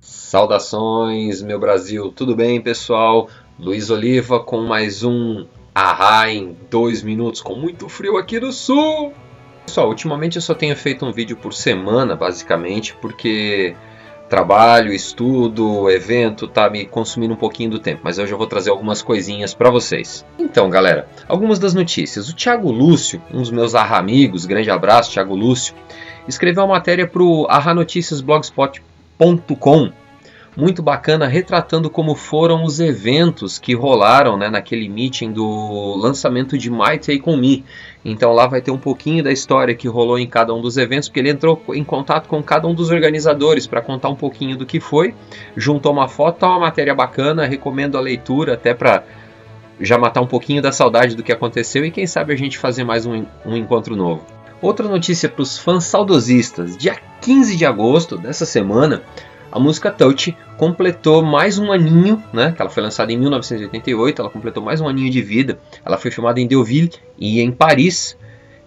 Saudações, meu Brasil, tudo bem, pessoal? Luiz Oliva com mais um Arra em dois minutos, com muito frio aqui no sul. Pessoal, ultimamente eu só tenho feito um vídeo por semana, basicamente, porque trabalho, estudo, evento tá me consumindo um pouquinho do tempo, mas hoje eu vou trazer algumas coisinhas para vocês. Então, galera, algumas das notícias. O Thiago Lúcio, um dos meus Arra amigos, grande abraço, Thiago Lúcio, escreveu uma matéria para o muito bacana retratando como foram os eventos que rolaram né, naquele meeting do lançamento de My Take On Me. Então lá vai ter um pouquinho da história que rolou em cada um dos eventos, porque ele entrou em contato com cada um dos organizadores para contar um pouquinho do que foi, juntou uma foto, tá uma matéria bacana, recomendo a leitura até para já matar um pouquinho da saudade do que aconteceu e quem sabe a gente fazer mais um, um encontro novo. Outra notícia para os fãs saudosistas: dia 15 de agosto dessa semana, a música Touch completou mais um aninho, né? Que ela foi lançada em 1988, ela completou mais um aninho de vida. Ela foi filmada em Deauville e em Paris.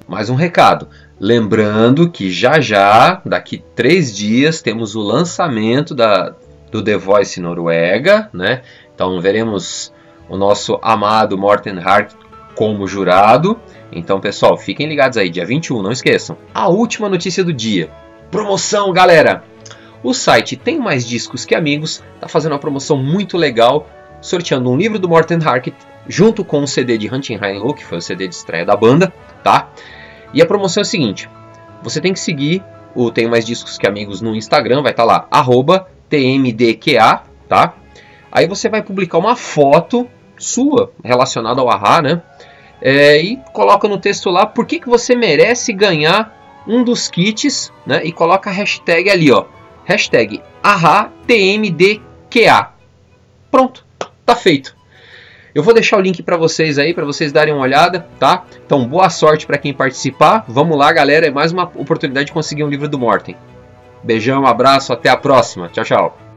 Mais um recado. Lembrando que já já, daqui três dias, temos o lançamento da, do The Voice Noruega, né? Então veremos o nosso amado Morten Hart como jurado. Então, pessoal, fiquem ligados aí, dia 21, não esqueçam. A última notícia do dia. Promoção, galera! O site Tem Mais Discos Que Amigos está fazendo uma promoção muito legal, sorteando um livro do Morten Harkett junto com um CD de Hunting High que foi o CD de estreia da banda, tá? E a promoção é a seguinte: você tem que seguir o Tem Mais Discos Que Amigos no Instagram, vai estar tá lá, TMDQA, tá? Aí você vai publicar uma foto sua relacionada ao Ahá, né? É, e coloca no texto lá por que, que você merece ganhar um dos kits, né? E coloca a hashtag ali, ó Hashtag AHATMDQA. Pronto, tá feito. Eu vou deixar o link para vocês aí, para vocês darem uma olhada, tá? Então, boa sorte para quem participar. Vamos lá, galera. É mais uma oportunidade de conseguir um livro do Morten. Beijão, abraço, até a próxima. Tchau, tchau.